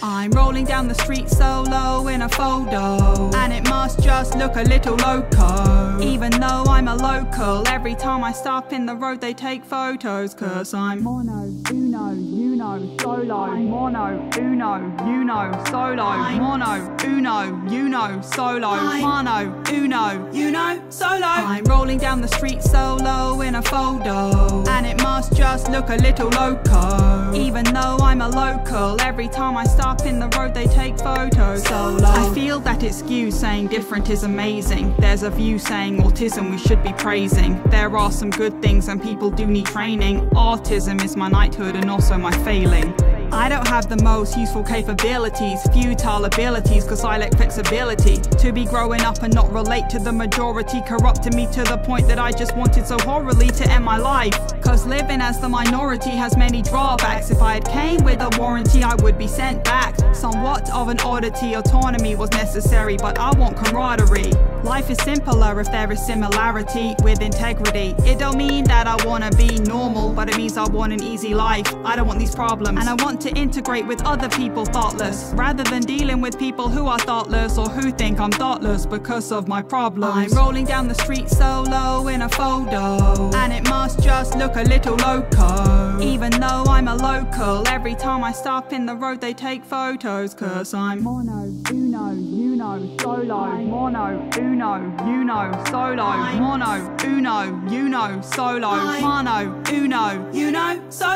I'm rolling down the street solo in a photo And it must just look a little loco. Even though I'm a local Every time I stop in the road they take photos. Cause I'm mono, uno, uno, solo. Mono, uno, uno, solo. Mono, uno, uno, solo. Mono, uno, uno, solo. I'm rolling down the street solo in a photo And it must just look a little loco. Even though I'm a local Every time I stop in the road they take photos. Solo I feel that it's skews saying different is amazing. There's a view saying autism we should be praising. There are some good things and people do need training. Autism is my knighthood and also my failing I don't have the most useful capabilities, futile abilities, cause I lack flexibility. To be growing up and not relate to the majority corrupted me to the point that I just wanted so horribly to end my life. Cause living as the minority has many drawbacks. If I had came with a warranty, I would be sent back. Somewhat of an oddity, autonomy was necessary, but I want camaraderie. Life is simpler if there is similarity with integrity. It don't mean that I wanna be normal, but it means I want an easy life. I don't want these problems, and I want to integrate with other people thoughtless, rather than dealing with people who are thoughtless or who think I'm thoughtless because of my problems. I'm rolling down the street solo in a photo, and it must just look a little loco. Even though I'm a local, every time I stop in the road they take photos, cause I'm mono, uno, uno, solo, mono, uno, uno, solo, mono, uno, uno, solo, mono, uno, uno, solo.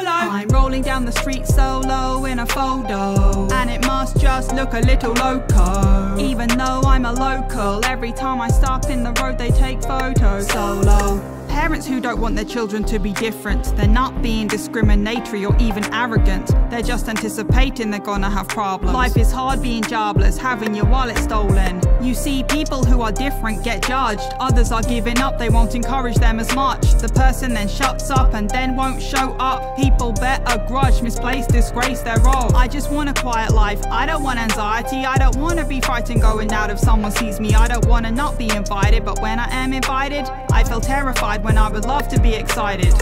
I'm down the street solo in a photo, and it must just look a little loco. Even though I'm a local, every time I stop in the road they take photos solo. Parents who don't want their children to be different, they're not being discriminatory or even arrogant. They're just anticipating they're gonna have problems. Life is hard being jobless, having your wallet stolen. You see, people who are different get judged. Others are giving up, they won't encourage them as much. The person then shuts up and then won't show up. People bet a grudge, misplaced disgrace their role. I just want a quiet life, I don't want anxiety. I don't wanna be frightened going out if someone sees me. I don't wanna not be invited, but when I am invited, I feel terrified when I would love to be excited.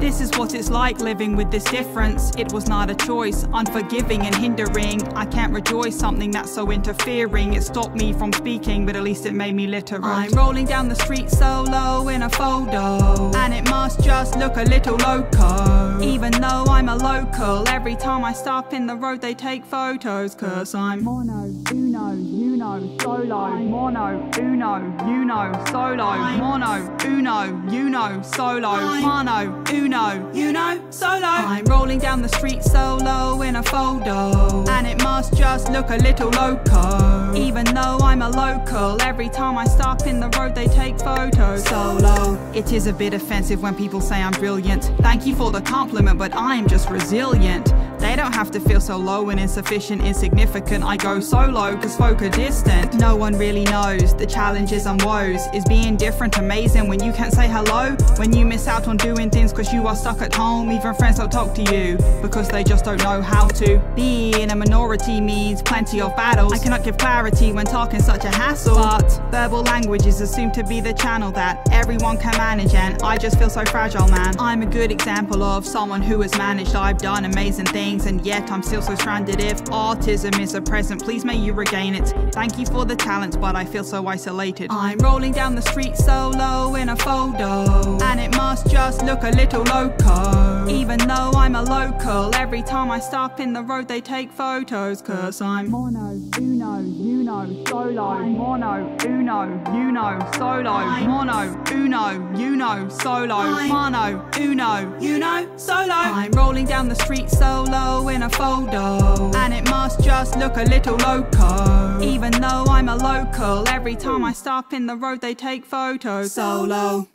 This is what it's like living with this difference. It was not a choice, unforgiving and hindering. I can't rejoice something that's so interfering. It stopped me from speaking, but at least it made me literate. I'm rolling down the street solo in a photo, and it must just look a little loco. Even though a local, every time I stop in the road they take photos, cause I'm mono, uno, uno, solo, mono, uno, uno, solo, mono, uno, uno, solo, mono, uno, uno, solo. I'm rolling down the street solo in a photo, and it must just look a little loco. Even though I'm a local, every time I stop in the road they take photos solo. It is a bit offensive when people say I'm brilliant. Thank you for the compliment, but I am just resilient. They don't have to feel so low and insufficient, insignificant. I go solo, cause folk are distant. No one really knows the challenges and woes. Is being different amazing when you can't say hello? When you miss out on doing things cause you are stuck at home? Even friends don't talk to you because they just don't know how to. Being a minority means plenty of battles. I cannot give clarity when talking such a hassle. But verbal language is assumed to be the channel that everyone can manage, and I just feel so fragile, man. I'm a good example of someone who has managed. I've done amazing things and yet I'm still so stranded. If autism is a present, please may you regain it. Thank you for the talent, but I feel so isolated. I'm rolling down the street solo in a photo, and it must just look a little loco. Even though I'm a local, every time I stop in the road they take photos, cause I'm mono, uno, uno, solo, mono, uno, uno, solo, mono, uno, uno, solo, mono, uno, uno, solo. I'm rolling down the street solo in a photo And it must just look a little loco. Even though I'm a local Every time I stop in the road they take photos. Solo